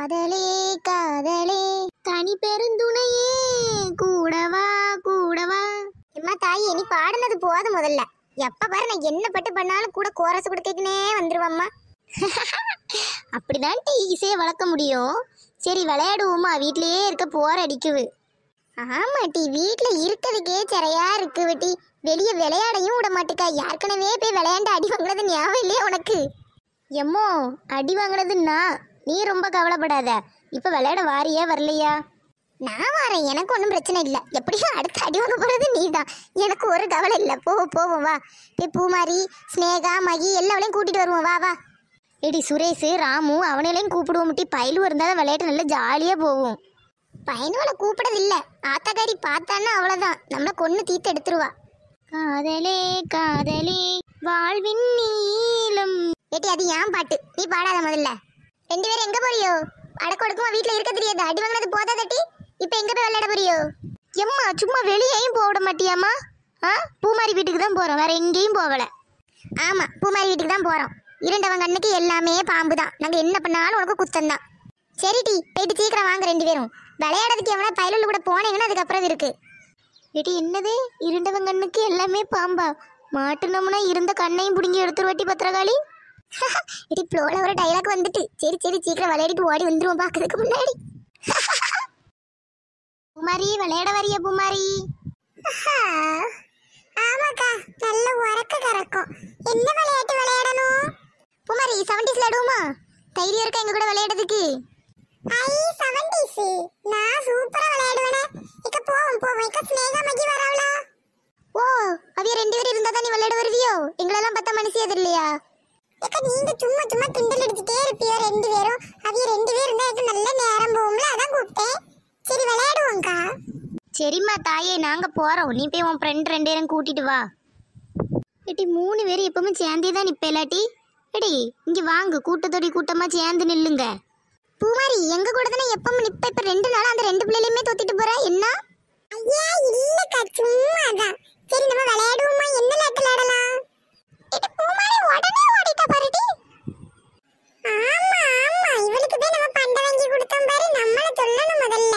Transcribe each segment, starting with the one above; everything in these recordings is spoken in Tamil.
காதலே காதலே. தனி பெருந்துணையே. கூடவா கூடவா. எம்மா தாய் நீ பாடுனது போதும் முதல்ல. எப்ப பாரு நான் என்ன பட்டு பண்ணாலும் கூட கோரஸ் கொடுக்கனே வந்துருவாம்மா. அப்படிதான் டீ இசையை வளர்க்க முடியும். சரி விளையாடுவோமா வீட்லயே இருக்க போர் அடிக்குது. ஆமா டி. வீட்ல இருக்கிறதுக்கே சிறையா இருக்கு டி. வெளியே விளையாடையும் விட மாட்டேக்கா. ஏற்கனவே போய் விளையாண்டு அடி வாங்கினது ஞாபகம் இல்லையா உனக்கு? எம்மோ அடி வாங்கினது நான். நீ ரொம்ப கவலைப்படாத. இப்ப விளையாட வாரியே வரலையா? நான் வரேன். எனக்கு ஒன்றும் பிரச்சனை இல்லை. எப்படியும் அடுத்த அடி வாங்க போகிறது நீ தான் எனக்கு ஒரு கவலை இல்லை. போவோம் போவோம் வா. இப்போ பூமாரி ஸ்னேகா மகி எல்லாவளையும் கூட்டிகிட்டு வருவோம். வா வா. எடி சுரேஷ் ராமு அவனையும் கூப்பிடுவோம். முட்டி பயிலும் இருந்தால் விளையாட்டு நல்லா ஜாலியாக போவோம் பையனோட கூப்பிடதில்லை ஆத்தாக்காரி பார்த்தான்னா அவ்வளோதான் நம்மளை கொன்று தீத்து எடுத்துருவா. காதலே காதலே வாழ்வின் நீளம். ஏட்டி அது ஏன் பாட்டு? நீ பாடாத முதல்ல. ரெண்டு பேரும் எங்க போறியோ? அடக்கொடுக்குமா வீட்ல இருக்க தெரியாது. அடி வாங்கினது போதா தட்டி இப்ப எங்க போய் விளையாட போறியோ? எம்மா சும்மா வெளியேயும் போக விட மாட்டியாம்மா? ஆ? பூமாரி வீட்டுக்கு தான் போறோம். வேற எங்கேயும் போகல. ஆமா பூமாரி வீட்டுக்கு தான் போறோம். இரண்டவன் அன்னைக்கு எல்லாமே பாம்பு தான். நாங்க என்ன பண்ணாலும் உனக்கு குத்தம் தான். சரி டி போயிட்டு சீக்கிரம் வாங்க ரெண்டு பேரும். விளையாடுறதுக்கு எவனா பயலுள்ள கூட போனீங்கன்னா அதுக்கப்புறம் இருக்கு. ஏடி என்னது? இரண்டவங்க கண்ணுக்கு எல்லாமே பாம்பா? மாட்டுனோம்னா இருந்த கண்ணையும் பிடுங்கி எடுத்துருவாட்டி பத்திரகாளி? இடி ப்ளோல ஒரு டைலாக் வந்துட்டு. சரி சரி சீக்கிரம் விளையாடிட்டு ஓடி வந்துருவோம் பாக்கிறதுக்கு முன்னாடி. பூமாரி விளையாட வரிய பூமாரி? ஆமாக்கா நல்ல உறக்க கறக்கும். என்ன விளையாட்டு விளையாடணும்? பூமாரி செவன்டிஸ் விளையாடுவோமா தைரியம் இருக்கா எங்க கூட விளையாடுறதுக்கு? ஐ செவன்டிஸ் நான் சூப்பரா விளையாடுவேனே. இக்க போவோம் போவோம். இக்க ஸ்னேகா மகி வரவளா? ஓ அவிய ரெண்டு பேரும் இருந்தா தான் நீ விளையாட வருவியோ? எங்களெல்லாம் பார்த்தா மனசே இல்லையா ஏக்கா நீங்க சும்மா சும்மா கிண்டல் அடிச்சுட்டே இருப்பியோ ரெண்டு பேரும்? அவிய ரெண்டு பேரும் இருந்தா எனக்கு நல்ல நேரம் போகும்ல? அதான் கூப்பிட்டேன். சரி விளையாடுவோம்க்கா. சரிம்மா தாயே நாங்க போறோம். நீ போய் உன் ஃப்ரெண்ட் ரெண்டு பேரும் கூட்டிட்டு வா. ஏட்டி மூணு பேரும் எப்பவுமே சேர்ந்தே தான் நிப்ப இல்லாட்டி எடி இங்க வாங்க. கூட்டத்தோடி கூட்டமா சேர்ந்து நில்லுங்க. பூமாரி எங்க கூட தானே எப்பவும் நிப்ப? இப்ப ரெண்டு நாளா அந்த ரெண்டு பிள்ளைலையுமே தோத்திட்டு போற என்ன ஐயா இல்லக்கா சும்மா தான் சரி நம்ம விளையாடுவோமா என்ன விளையாட்டு விளையாடலாம் இது பூமாரி உடனே ஓடிட்ட பாருடி ஆமா ஆமா இவளுக்கு போய் நம்ம பண்ட வாங்கி கொடுத்தோம் பாரு நம்மள சொல்லணும் முதல்ல.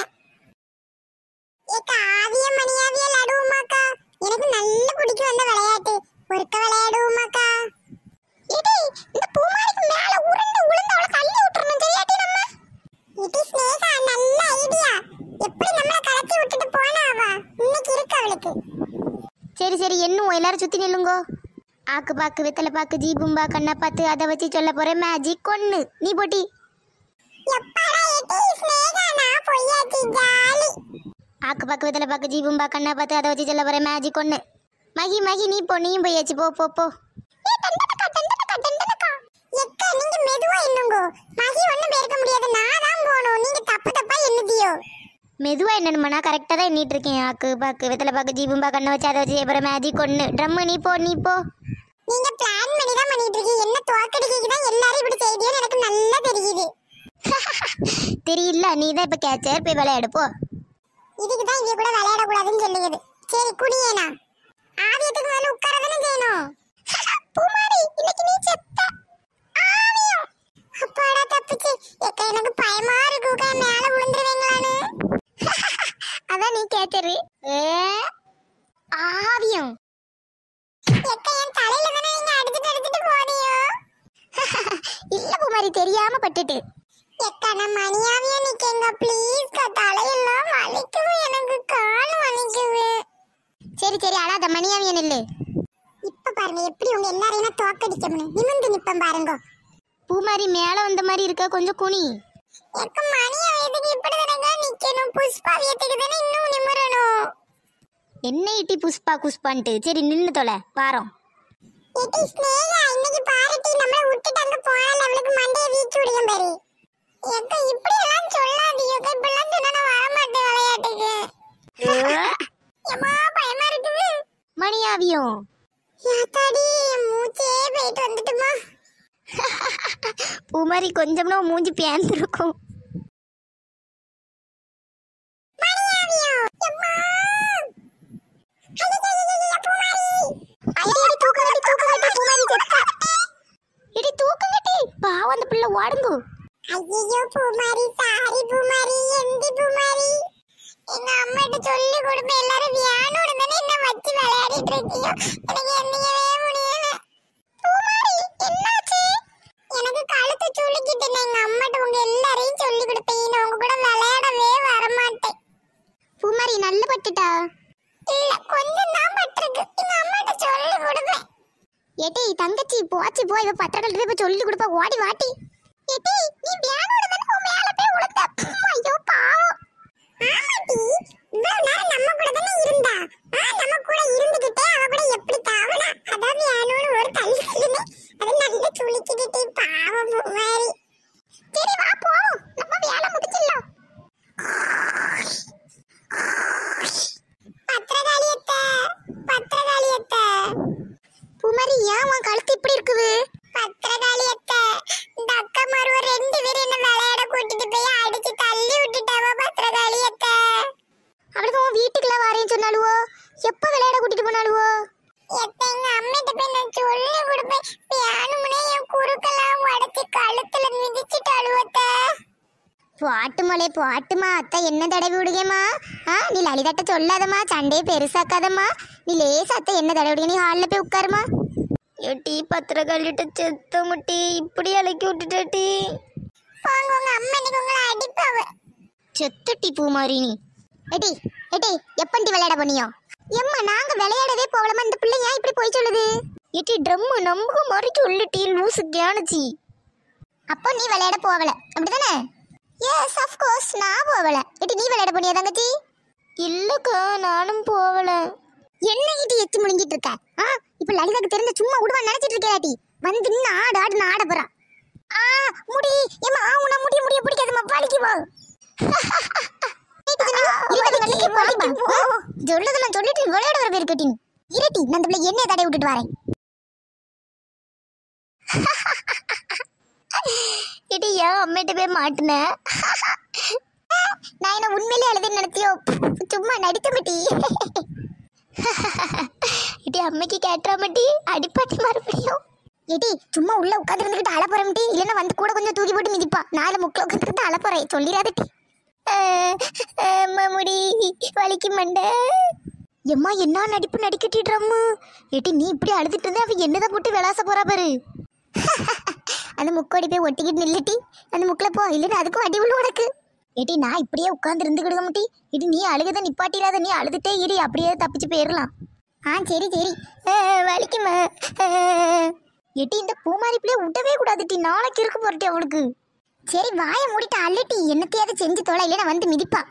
ஏக்கா ஆவிய மணியாவிய லடுவுமாக்கா. எனக்கு நல்ல பிடிக்கும் அந்த விளையாட்டு. ஒருக்க விளையாடுவோமாக்கா. இடி இந்த பூமாரிக்கு மேல உருண்டு உளுந்து அவளை தள்ளி விட்டுறணும் சரியாட்டி நம்ம? இது ஸ்னேகா நல்ல ஐடியா. எப்படி நம்மள கலத்தி விட்டுட்டு போனா அவ? இன்னைக்கு இருக்கு அவளுக்கு. சரி சரி என்னும் எல்லாரும் சுத்தி நில்லுங்கோ. ஆக்கு பாக்கு வெத்தலை பாக்கு ஜீபும்பா கண்ணை பார்த்து அதை வச்சு சொல்ல போறேன். மேஜிக் ஒன்று நீ போட்டி. ஆக்கு பாக்கு வெத்தலை பாக்கு ஜீபும்பா கண்ணா பார்த்து அதை வச்சு சொல்ல போறேன் மேஜிக் கொன்னு மகி மகி நீ போ நீயும் போயாச்சு போ போ போ. மெதுவா முடியாது நான் தான் எண்ணிட்டு இருக்கேன் ஆக்கு பாக்கு வெத்தலை பாக்கு ஜீபும்பா கண்ணை வச்சு அதை வச்சு அப்புறம் மேஜிக் கொன்னு ட்ரம்மு நீ போ நீ போ. நீங்க பிளான் பண்ணி தான் பண்ணிட்டு இருக்கீங்க என்ன தோக்கடிக்கு தான் எல்லாரும் இப்படி செய்தியோன்னு எனக்கு நல்லா தெரியுது. தெரியல நீ தான் இப்ப கேச்சர் போய் விளையாடு போ. இதுக்கு தான் இங்க கூட விளையாட கூடாதுன்னு சொல்லுது சரி குடியேனா? ஆவியத்துக்கு மேல உட்காரதானே செய்யணும்? பூமாரி இன்னைக்கு நீ செத்த. ஆவியம் அப்பாடா தப்பிச்சு. எக்க எனக்கு பயமா இருக்கு இருக்குக்கா மேல விழுந்துருவீங்களான்னு. அதான் நீ கேட்டுரு ஏ ஆவியம். எக்க என் தலையில தானே நீங்க அடிச்சுட்டு அடிச்சுட்டு போனியோ? இல்ல பூமாரி தெரியாம பட்டுட்டு. எக்க நான் மணியாவிய நிக்கங்க ப்ளீஸ் அழாத மணியாவிய நில்லு இப்ப பாருங்க எப்படி உங்க எல்லாரையும் தோக்கடிக்கணும் நிமிந்து நிப்பம் பாருங்க. பூமாரி மேல வந்த மாதிரி இருக்க? கொஞ்சம் குனி. எக்க மணியாவியத்துக்கு இப்படி தானங்க நிக்கணும்? புஷ்பாவியத்துக்கு தானே இன்னும் நிமிரணும். என்ன இட்டி புஷ்பா குஷ்பான்ட்டு? சரி நின்னு தொலை. வாரோம் எட்டி ஸ்னேகா இன்னைக்கு பாருட்டி நம்மள விட்டுட்டு அங்க போன லெவலுக்கு மண்டைய வீச்சு விடியும் பாரு. எக்க இப்படி எல்லாம் சொல்லாதீங்க இப்படி எல்லாம் சொன்னா நான் வர மாட்டேன் விளையாட்டுக்கு எம்மா பயமா இருக்குது மணியாவியும் யாத்தாடி மூச்சே போயிட்டு வந்துட்டுமா? பூமாரி கொஞ்சம்னா மூஞ்சி பேந்திருக்கும். ஓடுங்கு ஐயோ பூமாரி. சாரி பூமாரி எந்தி பூமாரி எங்க அம்மாட்ட சொல்லி கொடுப்ப எல்லாரும் என்ன வச்சு விளையாடிட்டு இருக்கீங்க எனக்கு என்னையவே முடியல. பூமாரி என்னாச்சு? எனக்கு கழுத்து சுளுக்கிட்டு எங்க அம்மாட்ட உங்க எல்லாரையும் சொல்லி கொடுத்தீங்க உங்க கூட விளையாடவே வர மாட்டேன் பூமாரி நல்ல பட்டுட்டா? இல்ல கொஞ்சம் தான் பட்டிருக்கு. எங்க அம்மாட்ட சொல்லி கொடுப்பேன். ஏட்டி தங்கச்சி போச்சு போய் இவ பத்திரங்கள் போய் சொல்லி கொடுப்பா. ஓடி வாட்டி. ஏட்டி நீ வியானோட தானே உன் மேல போய் உளுந்த ஐயோ பாவம். ஆமா இவ்வளவு நேரம் நம்ம கூட தானே இருந்தா ஆ நம்ம கூட இருந்துகிட்டே அவ கூட எப்படி தாவனா அதான் வியானோட ஒரு தள்ளி தள்ளுனே அது நல்ல சுளிக்கிட்டு பாவம் மாதிரி சரி வா போவோம் நம்ம வேலை முடிச்சிடலாம் பத்திரகாளியத்தை பத்திரகாளியத்தை பூமாரி ஏன் உன் கழுத்து இப்படி இருக்குது பத்திரகாளியத்தை இந்த அக்கா மருவ ரெண்டு பேரும் என்ன விளையாட கூட்டிட்டு போய் அடிச்சு தள்ளி விட்டுட்டாவ பத்திரகாளியத்தை அவளுக்கு உன் வீட்டுக்குள்ள வரேன்னு சொன்னாலுவோ எப்ப விளையாட கூட்டிட்டு போனாலுவோ? எங்க அம்மிட்ட போய் நான் சொல்லி கொடுப்பேன். பியானுமுனே என் குறுக்கெல்லாம் உடச்சி கழுத்துல மிதிச்சிட்டாளுவத்தை போட்டுமோளே போட்டுமா. அத்தை என்ன தடவி விடுங்கம்மா ஆ நீ லலிதாட்ட சொல்லாதம்மா. சண்டையை பெருசாக்காதம்மா. நீ லேசா அத்தை என்ன தடவி விடுங்க நீ ஹாலில் போய் உட்காருமா. ஏட்டி பத்திரக்காளிட்ட செத்த முட்டி இப்படி அழைக்கி விட்டுட்டாட்டி போங்க உங்க அம்மா இன்னைக்கு உங்களை அடிப்பாவ. செத்தட்டி பூமாரி நீ. எடி எடி எப்பண்டி விளையாட போனியோ எம்மா நாங்க விளையாடவே போகலாமா இந்த பிள்ளை ஏன் இப்படி போய் சொல்லுது? ஏட்டி ட்ரம்மு நம்புக மாதிரி சொல்லிட்டி லூசு கேனச்சி. அப்போ நீ விளையாட போகல. அப்படிதானே? எஸ் ஆஃப் கோர்ஸ் நான் போகல. எடி நீ விளையாட போனியா தங்கச்சி? இல்லக்கா நானும் போகல. என்ன இடி எத்தி முழுங்கிட்டு இருக்க? ஆ இப்ப லலிதாக்கு தெரிஞ்ச சும்மா விடுவா நினைச்சிட்டு இருக்கேடி வந்து நின்று ஆடு ஆடுன்னு ஆட போறா. ஆ முடி. ஏமா ஆ உன முடி முடிய பிடிக்காதுமா பாலிக்கு போ சொல்லதெல்லாம் சொல்லிட்டு விளையாட வர பேர் கேட்டீங்க. இரட்டி நான் பிள்ளை என்ன தடை விட்டுட்டு வரேன். ஏட்டி ஏன் அம்மிட்ட போய் மாட்டினேன் நான் என்ன உண்மையிலே அழுதுன்னு நினைச்சியோ? சும்மா நடிக்க மாட்டி ஏட்டி அம்மைக்கு கேட்டுற மாட்டி அடிப்பாட்டி மறுபடியும். ஏடி சும்மா உள்ள உட்காந்து இருந்துகிட்டு அழ இல்லைன்னா வந்து கூட கொஞ்சம் தூக்கி போட்டு மிதிப்பா. நாலு முக்கில் உட்காந்துக்கிட்டு அழ சொல்லிடாதட்டி முடி வலிக்கு மண்டை. எம்மா என்ன நடிப்பு நடிக்கட்டி ட்ரம்மு ஏட்டி நீ இப்படி அழுதுட்டு இருந்தா அவ என்னதான் போட்டு விளாச போறா பாரு. அந்த முக்கோடி போய் ஒட்டிக்கிட்டு நில்லுட்டி. அந்த முக்கில் போ இல்லைன்னா அதுக்கும் அடி விழு உனக்கு. ஏட்டி நான் இப்படியே உட்கார்ந்து இருந்துக்கிடுங்க முட்டி. இடி நீ அழுகத நிப்பாட்டிடாத நீ அழுதுட்டே இரு அப்படியே தப்பிச்சு போயிடலாம் ஆ சரி சரி. வலிக்குமா? ஏட்டி இந்த பூமாரி பிள்ளைய விடவே கூடாதுட்டி. நாளைக்கு இருக்க போறட்டி அவளுக்கு. சரி வாயை மூடிட்டு அள்ளிட்டு என்னத்தையாவது செஞ்சு தொலை இல்லைன்னா வந்து மிதிப்பா.